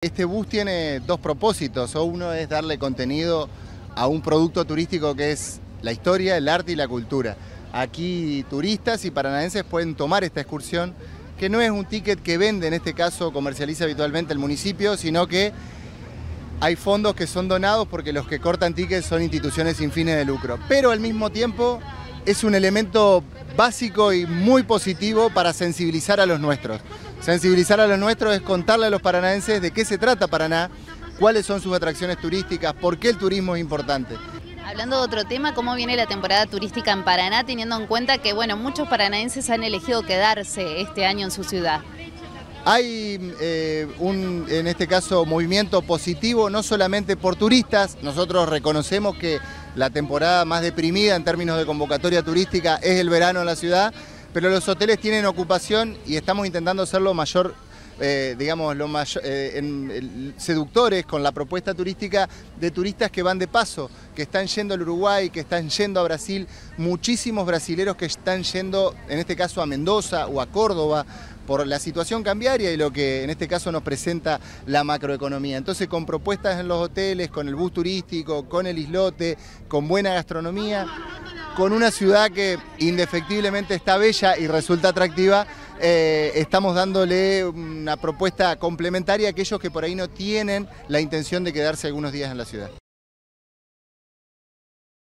Este bus tiene dos propósitos, uno es darle contenido a un producto turístico que es la historia, el arte y la cultura. Aquí turistas y paranaenses pueden tomar esta excursión, que no es un ticket que vende, en este caso comercializa habitualmente el municipio, sino que hay fondos que son donados porque los que cortan tickets son instituciones sin fines de lucro. Pero al mismo tiempo es un elemento básico y muy positivo para sensibilizar a los nuestros. Sensibilizar a los nuestros es contarle a los paranaenses de qué se trata Paraná, cuáles son sus atracciones turísticas, por qué el turismo es importante. Hablando de otro tema, ¿cómo viene la temporada turística en Paraná, teniendo en cuenta que bueno, muchos paranaenses han elegido quedarse este año en su ciudad? Hay eh, un, en este caso, movimiento positivo, no solamente por turistas, nosotros reconocemos que la temporada más deprimida en términos de convocatoria turística es el verano en la ciudad, pero los hoteles tienen ocupación y estamos intentando hacerlo mayor eh, digamos, lo mayor, eh, seductores con la propuesta turística de turistas que van de paso, que están yendo al Uruguay, que están yendo a Brasil, muchísimos brasileros que están yendo, en este caso, a Mendoza o a Córdoba, por la situación cambiaria y lo que en este caso nos presenta la macroeconomía. Entonces con propuestas en los hoteles, con el bus turístico, con el islote, con buena gastronomía, con una ciudad que indefectiblemente está bella y resulta atractiva, eh, estamos dándole una propuesta complementaria a aquellos que por ahí no tienen la intención de quedarse algunos días en la ciudad.